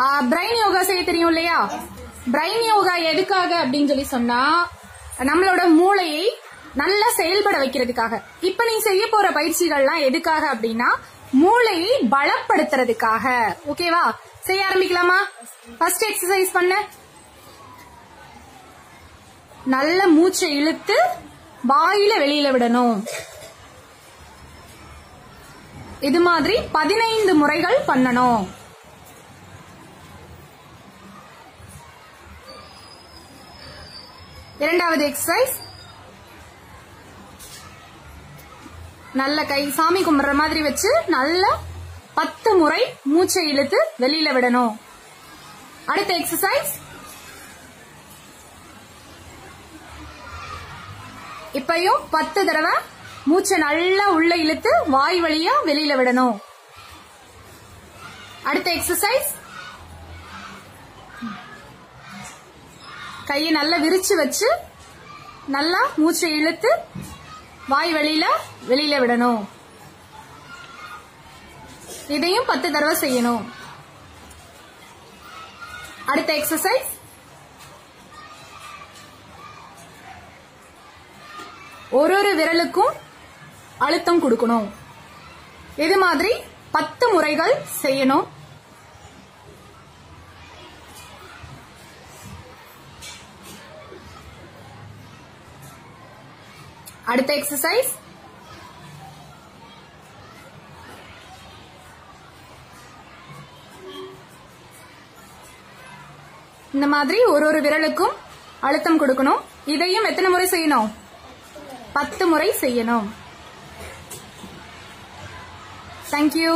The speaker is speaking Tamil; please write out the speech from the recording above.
பிரைன் யோகா செய்ய தெரியும் இல்லையா? பிரைன் யோகா எதுக்காக அப்படின்னு சொல்லி சொன்னா நம்மளோட மூளையை நல்லா செயல்பட வைக்கிறதுக்காக. இப்ப நீ செய்ய போற பயிற்சிகள்லாம் எதுக்காக அப்படின்னா மூளையை பலப்படுத்துறதுக்காக. ஓகேவா செய்ய ஆரம்பிக்கலாமா? ஃபர்ஸ்ட் எக்ஸசைஸ் பண்ண. நல்ல மூச்சை இழுத்து வாயில வெளியில விடணும். இது மாதிரி பதினைந்து முறைகள் பண்ணணும். இரண்டாவது எக்ஸசைஸ் நல்ல கை சாமி கும்பிடுற மாதிரி வச்சு நல்ல பத்து முறை மூச்சை இழுத்து வெளியில விடணும். அடுத்த எக்ஸசைஸ் இப்பயும் பத்து தடவை மூச்சை நல்லா உள்ள இழுத்து வாய் வழியா வெளியில விடணும். அடுத்த எக்ஸசைஸ் கையை நல்லா விரிச்சு வச்சு நல்லா மூச்சை இழுத்து வாய் வெளியில வெளியில விடணும். இதையும் பத்து தடவை செய்யணும். அடுத்த எக்ஸசைஸ் ஒரு ஒரு விரலுக்கும் அழுத்தம் கொடுக்கணும். இது மாதிரி பத்து முறைகள் செய்யணும். அடுத்த எக்ஸசைஸ் இந்த மாதிரி ஒரு ஒரு விரலுக்கும் அழுத்தம் கொடுக்கணும். இதையும் எத்தனை முறை செய்யணும்? பத்து முறை செய்யணும். தேங்க்யூ